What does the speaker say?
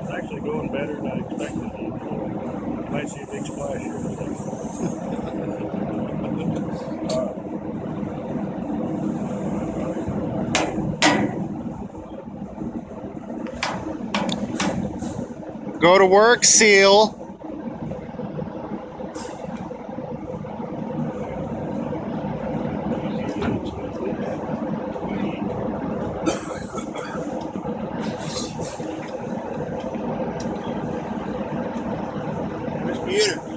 It's actually going better than I expected. I might see a big splash here. uh, Go to work, SEAL. Beautiful.